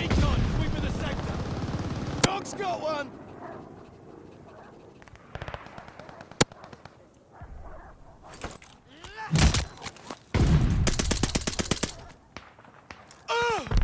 Recon, sweeping the sector. Dog's got one. Ugh!